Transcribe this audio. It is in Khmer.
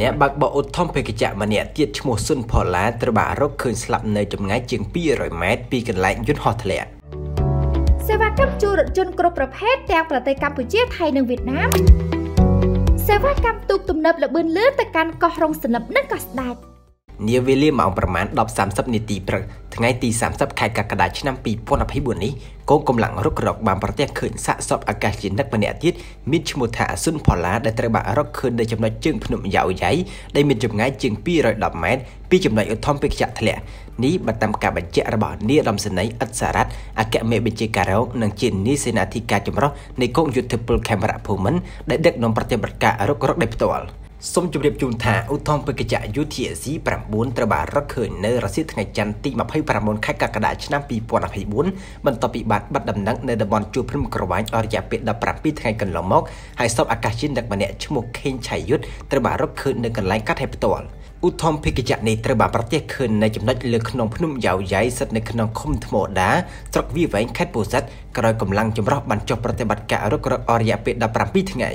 អ្នកបើកបរឧទ្ធម្ភាគចក្រម្នាក់ទៀតឈ្មោះស៊ុនផល្លាត្រូវបានរកឃើញស្លាប់នៅចម្ងាយជាង200ម៉ែត្រពីកន្លែងយន្តហោះធ្លាក់សេវាកម្មជួលរថយន្តគ្រប់ប្រភេទទាំងប្រទេសកម្ពុជាថៃនិងវៀតណាមសេវាកម្មទូកទំនើបល្បឿនលឿនទៅកាន់កោះរងសន្លឹមនិងកោះស្ដេច នាវេលាម៉ោងប្រមាណ10:30នាទីព្រឹកថ្ងៃទី30ខែកក្កដាឆ្នាំ2024នេះកងកម្លាំងរុករកបានប្រទះឃើញសាកសពអាកាសយានិកម្នាក់ទៀតមានឈ្មោះថាអសុនផល្លាដែលត្រូវបានរកឃើញនៅចំណុចជើងភ្នំយ៉ាវយ៉ៃដែលមានចម្ងាយជាង210ម៉ែត្រពីចំណុចឧទ្ធម្ភាគចក្រធ្លាក់នេះបើតាមការបញ្ជាក់របស់នាយរដ្ឋមន្ត្រីអិតសារ៉ាត់អគ្គមេបញ្ជាការរងនិងជានាយសេនាធិការចម្រុះនៃកងយុទ្ធពលខេមរៈភូមិន្ទដែលដឹកនាំប្រតិបត្តិការរុករកដោយផ្ទាល់ សូមជម្រាបជូនថាឧទ្ធម្ភាគចក្រ UTC 9ត្រូវបានរកឃើញនៅរសៀលថ្ងៃច័ន្ទទី29ខែកក្កដាឆ្នាំ2024បន្ទាប់ពីបានបាត់ដំណឹងនៅតំបន់ជួរភ្នំក្រវាញអស់រយៈពេល17ថ្ងៃកន្លងមកហើយសពអាកាសយានិកម្នាក់ឈ្មោះខេងឆៃយុទ្ធត្រូវបានរកឃើញនៅកន្លែងកាត់ហេតុផ្ទាល់ឧទ្ធម្ភាគចក្រនេះត្រូវបានប្រទះឃើញនៅចំណុចលើក្នុងភ្នំយ៉ាវយ៉ៃស្ថិតនៅក្នុងឃុំថ្មដាស្រុកវាវែងខេត្តពោធិ៍សាត់ក្រោយកម្លាំងចម្រុះបានចុះប្រតិបត្តិការរុករកអស់រយៈពេល17ថ្ងៃ